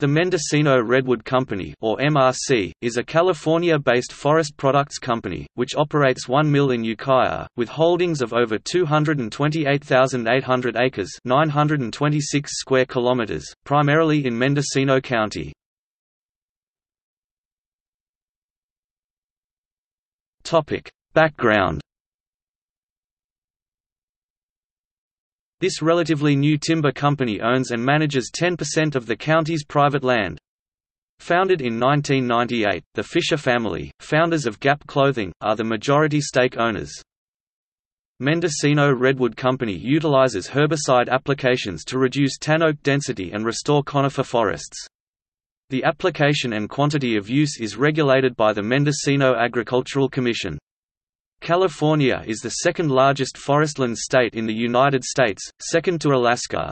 The Mendocino Redwood Company or MRC, is a California-based forest products company, which operates one mill in Ukiah, with holdings of over 228,800 acres 926 square kilometers, primarily in Mendocino County. Background This relatively new timber company owns and manages 10% of the county's private land. Founded in 1998, the Fisher family, founders of Gap Clothing, are the majority stake owners. Mendocino Redwood Company utilizes herbicide applications to reduce tan oak density and restore conifer forests. The application and quantity of use is regulated by the Mendocino Agricultural Commission. California is the second largest forestland state in the United States, second to Alaska.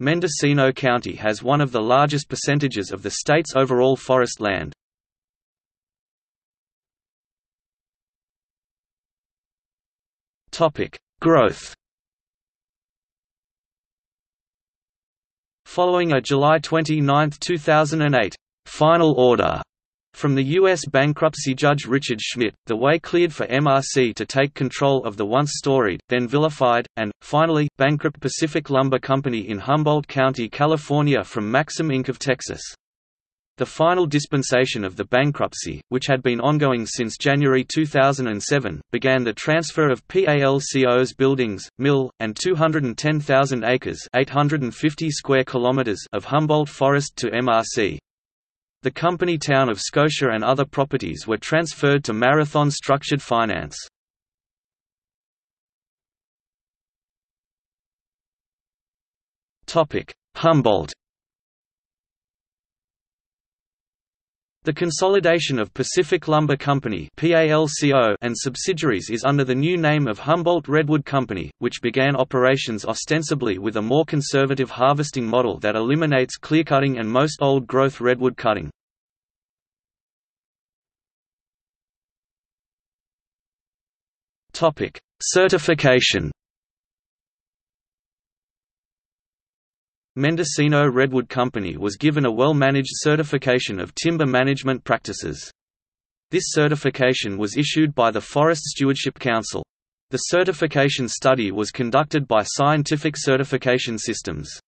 Mendocino County has one of the largest percentages of the state's overall forest land. Growth Following a July 29, 2008, final order from the U.S. bankruptcy judge Richard Schmidt, the way cleared for MRC to take control of the once storied, then vilified, and, finally, bankrupt Pacific Lumber Company in Humboldt County, California from Maxxam Inc. of Texas. The final dispensation of the bankruptcy, which had been ongoing since January 2007, began the transfer of PALCO's buildings, mill, and 210,000 acres 850 square kilometers of Humboldt Forest to MRC. The company town of Scotia and other properties were transferred to Marathon Structured Finance. Humboldt The consolidation of Pacific Lumber Company and subsidiaries is under the new name of Humboldt Redwood Company, which began operations ostensibly with a more conservative harvesting model that eliminates clearcutting and most old-growth redwood cutting. Topic: Certification. Mendocino Redwood Company was given a well-managed certification of timber management practices. This certification was issued by the Forest Stewardship Council. The certification study was conducted by Scientific Certification Systems.